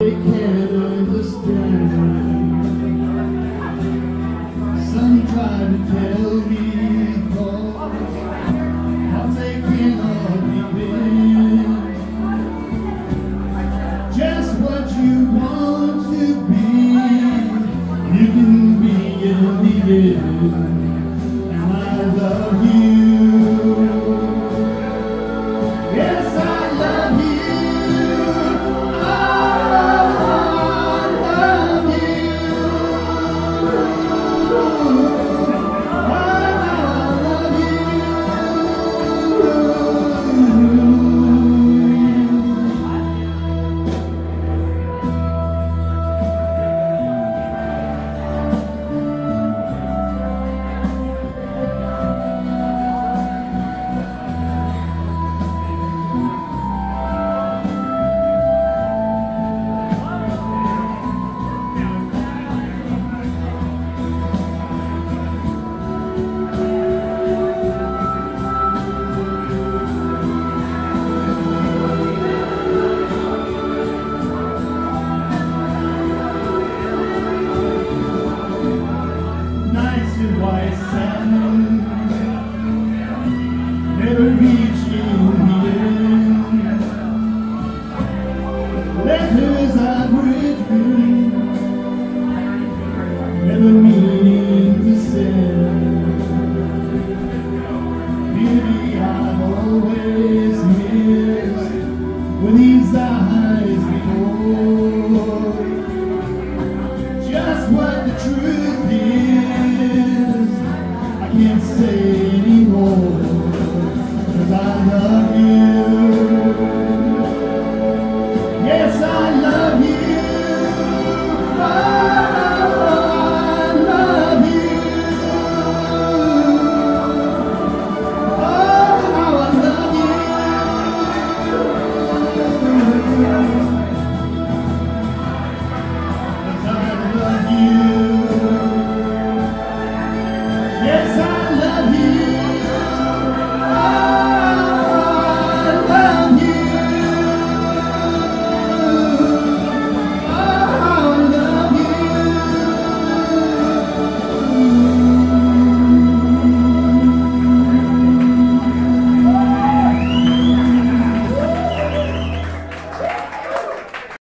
And I love you. eyes before. Just what the truth.